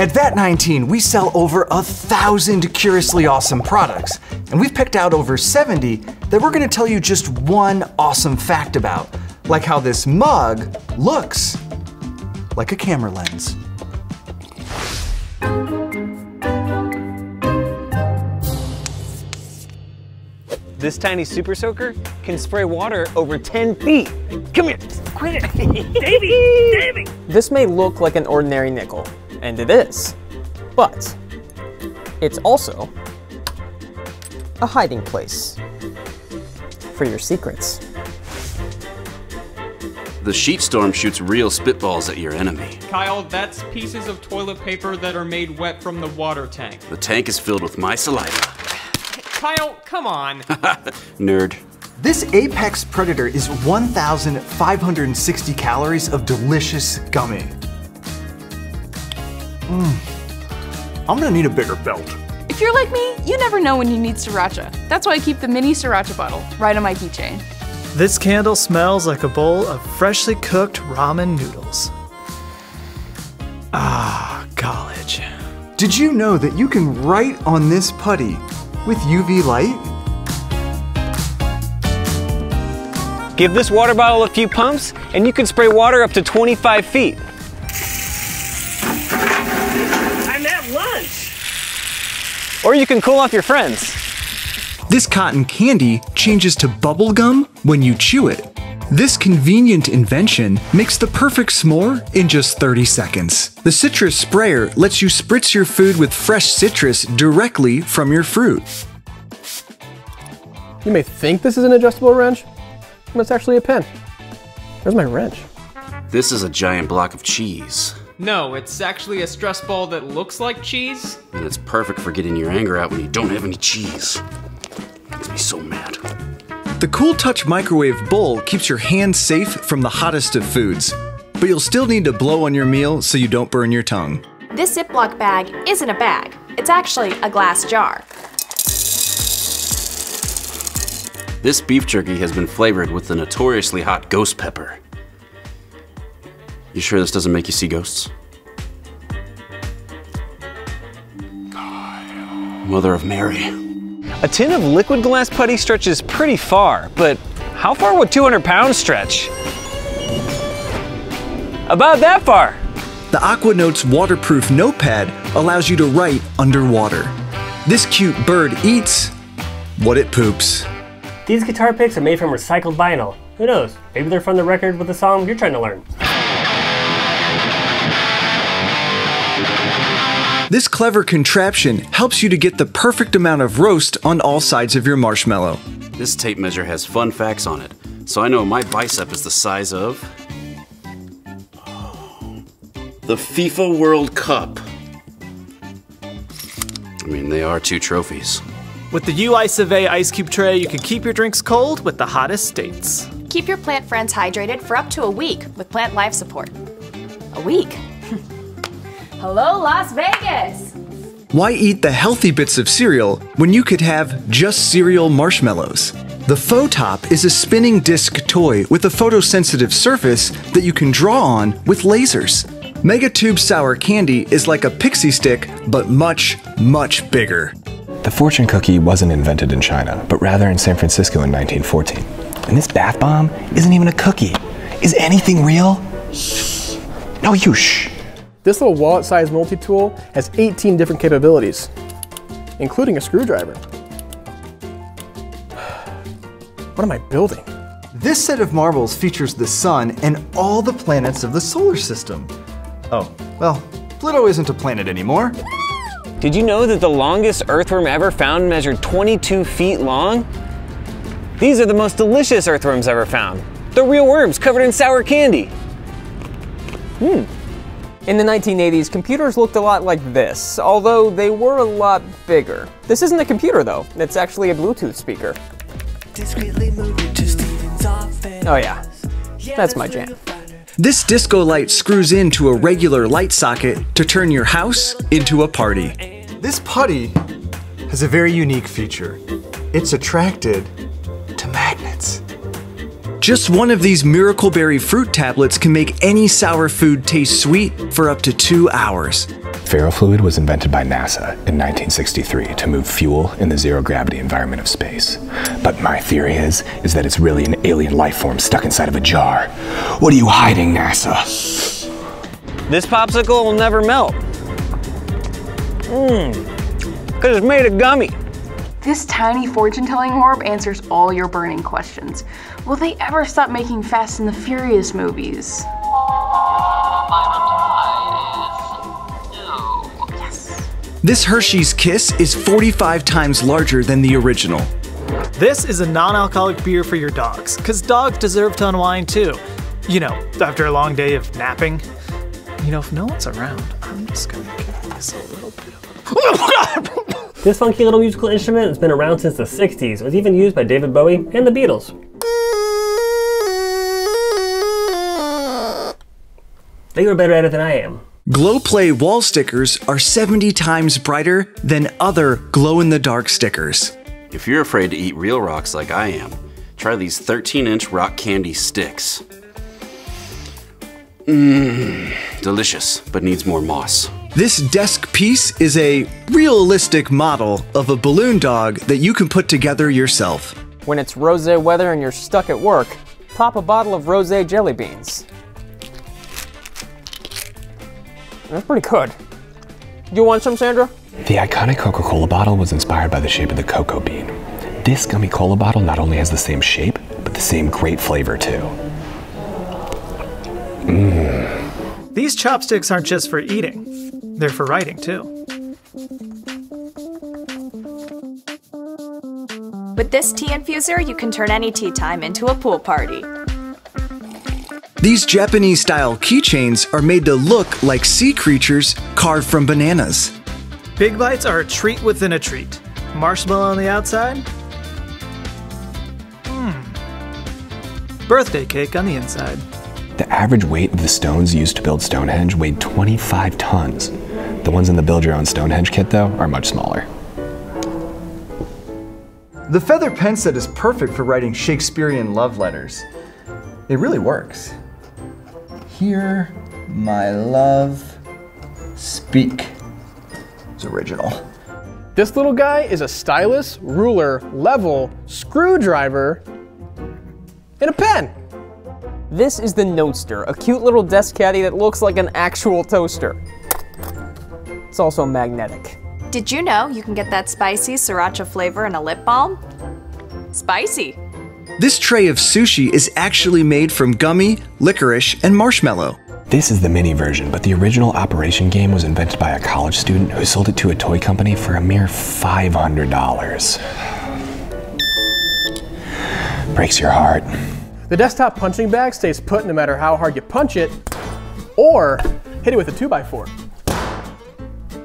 At VAT19, we sell over a thousand curiously awesome products, and we've picked out over 70 that we're gonna tell you just one awesome fact about, like how this mug looks like a camera lens. This tiny super soaker can spray water over 10 feet. Come here, quit it. Davey, Davey. This may look like an ordinary nickel, and it is, but it's also a hiding place for your secrets. The Spit Storm shoots real spitballs at your enemy. Kyle, that's pieces of toilet paper that are made wet from the water tank. The tank is filled with my saliva. Kyle, come on. Nerd. This Apex Predator is 1,560 calories of delicious gummy. Mmm. I'm gonna need a bigger belt. If you're like me, you never know when you need sriracha. That's why I keep the mini sriracha bottle right on my keychain. This candle smells like a bowl of freshly cooked ramen noodles. Ah, college. Did you know that you can write on this putty with UV light? Give this water bottle a few pumps, and you can spray water up to 25 feet. I'm at lunch. Or you can cool off your friends. This cotton candy changes to bubble gum when you chew it. This convenient invention makes the perfect s'more in just 30 seconds. The citrus sprayer lets you spritz your food with fresh citrus directly from your fruit. You may think this is an adjustable wrench, but it's actually a pen. Where's my wrench? This is a giant block of cheese, No, it's actually a stress ball that looks like cheese. and it's perfect for getting your anger out when you don't have any cheese. It Makes me so mad. The Cool Touch microwave bowl keeps your hands safe from the hottest of foods, but you'll still need to blow on your meal so you don't burn your tongue. This Ziploc bag isn't a bag, it's actually a glass jar. This beef jerky has been flavored with the notoriously hot ghost pepper. You sure this doesn't make you see ghosts? Mother of Mary. A tin of liquid glass putty stretches pretty far, but how far would 200 pounds stretch? About that far. The Aquanotes waterproof notepad allows you to write underwater. This cute bird eats what it poops. These guitar picks are made from recycled vinyl. Who knows? Maybe they're from the record with the song you're trying to learn. This clever contraption helps you to get the perfect amount of roast on all sides of your marshmallow. This tape measure has fun facts on it, so I know my bicep is the size of. The FIFA World Cup. I mean, they are two trophies. With the UI Survey ice cube tray, you can keep your drinks cold with the hottest states. Keep your plant friends hydrated for up to a week with Plant Life Support. A week? Hello, Las Vegas! Why eat the healthy bits of cereal when you could have just cereal marshmallows? The Photop is a spinning disc toy with a photosensitive surface that you can draw on with lasers. Megatube Sour Candy is like a pixie stick, but much, much bigger. The fortune cookie wasn't invented in China, but rather in San Francisco in 1914. And this bath bomb isn't even a cookie. Is anything real? No, you shh. This little wallet-sized multi-tool has 18 different capabilities, including a screwdriver. What am I building? This set of marbles features the sun and all the planets of the solar system. Oh, well, Pluto isn't a planet anymore. Did you know that the longest earthworm ever found measured 22 feet long? These are the most delicious earthworms ever found. They're real worms covered in sour candy. Hmm. In the 1980s, computers looked a lot like this, although they were a lot bigger. This isn't a computer though, it's actually a Bluetooth speaker. Oh yeah, that's my jam. This disco light screws into a regular light socket to turn your house into a party. This putty has a very unique feature. It's attracted to magnets. Just one of these Miracle Berry fruit tablets can make any sour food taste sweet for up to two hours. Ferrofluid was invented by NASA in 1963 to move fuel in the zero gravity environment of space. But my theory is is that it's really an alien life form stuck inside of a jar. What are you hiding, NASA? This popsicle will never melt. Mmm, because it's made of gummy. This tiny fortune telling orb answers all your burning questions. Will they ever stop making Fast and the Furious movies? This Hershey's Kiss is 45 times larger than the original. This is a non alcoholic beer for your dogs, because dogs deserve to unwind too. You know, after a long day of napping. You know, if no one's around, I'm just gonna give this a little bit of oh This funky little musical instrument has been around since the 60s. It was even used by David Bowie and the Beatles. They were better at it than I am. Glow Play wall stickers are 70 times brighter than other glow in the dark stickers. If you're afraid to eat real rocks like I am, try these 13 inch rock candy sticks. Mmm, delicious, but needs more moss. This desk piece is a realistic model of a balloon dog that you can put together yourself. When it's rose weather and you're stuck at work, pop a bottle of rose jelly beans. That's pretty good. You want some, Sandra? The iconic Coca Cola bottle was inspired by the shape of the cocoa bean. This gummy cola bottle not only has the same shape, but the same great flavor too. Mmm. These chopsticks aren't just for eating, they're for writing too. With this tea infuser, you can turn any tea time into a pool party. These Japanese style keychains are made to look like sea creatures carved from bananas. Big bites are a treat within a treat. Marshmallow on the outside. Mmm. Birthday cake on the inside. The average weight of the stones used to build Stonehenge weighed 25 tons. The ones in the Build Your Own Stonehenge kit, though, are much smaller. The feather pen set is perfect for writing Shakespearean love letters. It really works. Hear my love speak. It's original. This little guy is a stylus, ruler, level, screwdriver, and a pen. This is the Notester, a cute little desk caddy that looks like an actual toaster. It's also magnetic. Did you know you can get that spicy sriracha flavor in a lip balm? Spicy. This tray of sushi is actually made from gummy, licorice, and marshmallow. This is the mini version, but the original Operation game was invented by a college student who sold it to a toy company for a mere $500. Breaks your heart. The desktop punching bag stays put no matter how hard you punch it, or hit it with a 2x4.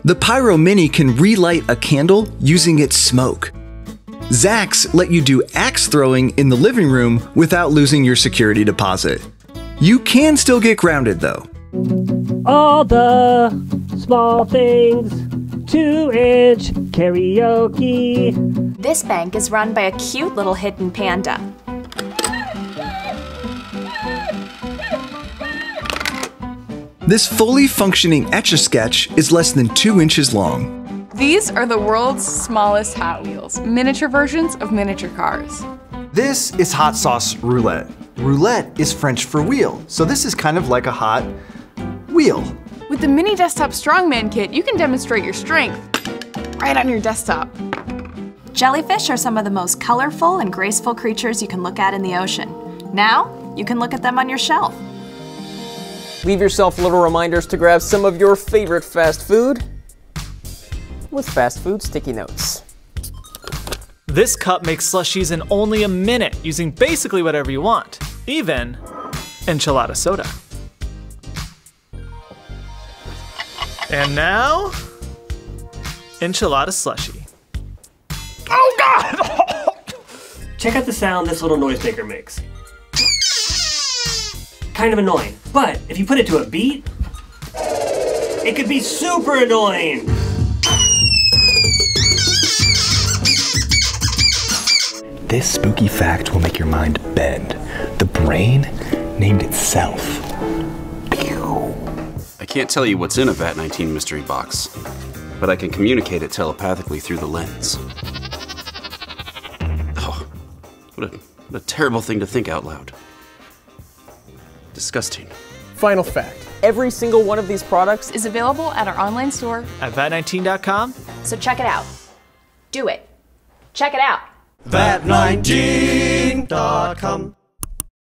The Pyro Mini can relight a candle using its smoke. Zax let you do axe throwing in the living room without losing your security deposit. You can still get grounded though. All the small things, two inch karaoke. This bank is run by a cute little hidden panda. This fully functioning Etch a Sketch is less than two inches long. These are the world's smallest Hot Wheels, miniature versions of miniature cars. This is hot sauce roulette. Roulette is French for wheel, so this is kind of like a hot wheel. With the mini desktop strongman kit, you can demonstrate your strength right on your desktop. Jellyfish are some of the most colorful and graceful creatures you can look at in the ocean. Now, you can look at them on your shelf. Leave yourself little reminders to grab some of your favorite fast food with fast food sticky notes. This cup makes slushies in only a minute using basically whatever you want, even enchilada soda. And now, enchilada slushy. Oh God! Check out the sound this little noisemaker makes. Kind of annoying, but if you put it to a beat, it could be super annoying. This spooky fact will make your mind bend. The brain named itself. I I can't tell you what's in a VAT 19 mystery box, but I can communicate it telepathically through the lens. Oh, what a, what a terrible thing to think out loud. Disgusting. Final fact. Every single one of these products Is available at our online store, At vat19.com, so check it out. Do it. Check it out. VAT19.com.